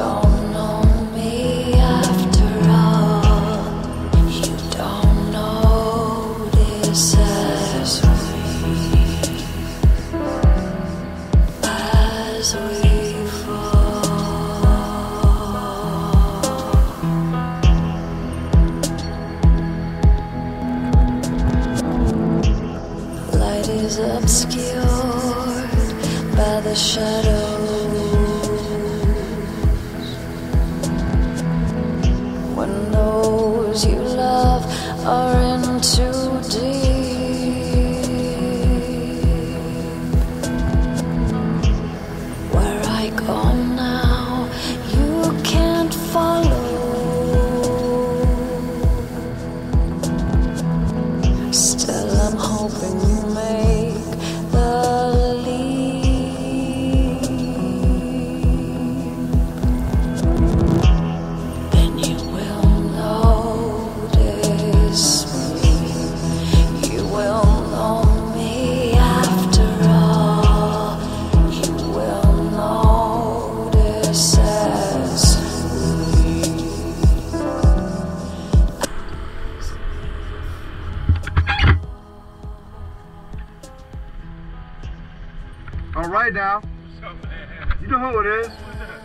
don't All right now. You know who it is.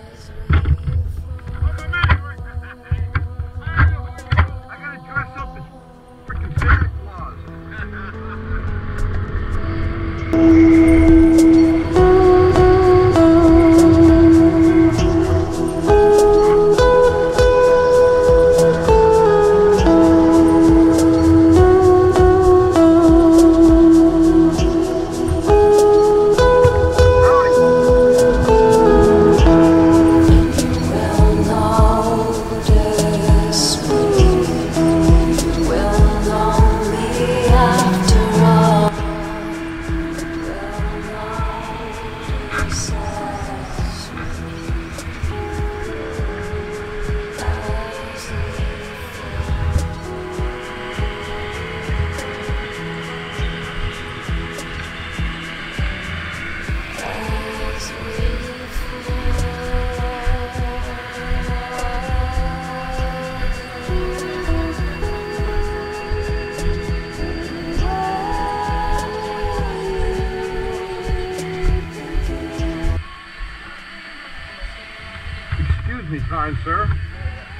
Sir.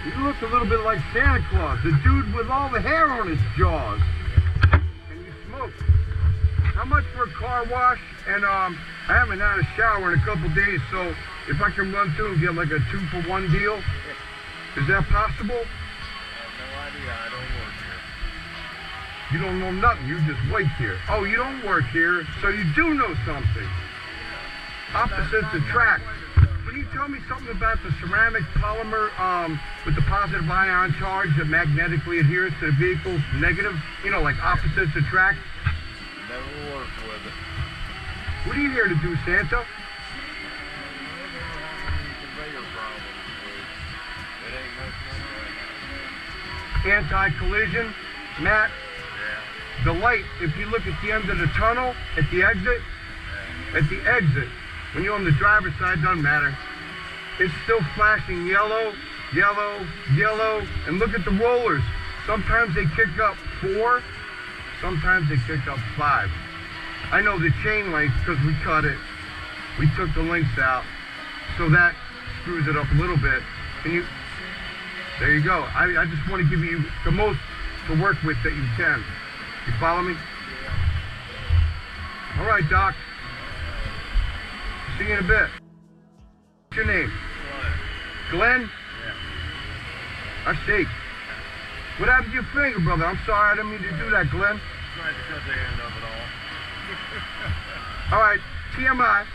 You look a little bit like Santa Claus, the dude with all the hair on his jaws. And you smoke. How much for a car wash? And um, I haven't had a shower in a couple days, so if I can run through and get like a two for one deal, is that possible? I have no idea. I don't work here. You don't know nothing. You just wait here. Oh, you don't work here, so you do know something. Opposites attract. Can you tell me something about the ceramic polymer um, with the positive ion charge that magnetically adheres to the vehicle's negative? You know, like opposites attract. Never worked with it. What are you here to do, Santa? Conveyor problems. It ain't much money Anti-collision, Matt. now. The light, if you look at the end of the tunnel, at the exit, at the exit, when you're on the driver's side, doesn't matter. It's still flashing yellow, yellow, yellow, and look at the rollers. Sometimes they kick up four, sometimes they kick up five. I know the chain length because we cut it. We took the links out, so that screws it up a little bit. Can you? There you go. I, I just want to give you the most to work with that you can. You follow me? All right, Doc. See you in a bit. What's your name? Glenn? Yeah. I see. What happened to your finger, brother? I'm sorry, I didn't mean to do that, Glenn. Tried to cut the end of it all. All right, TMI.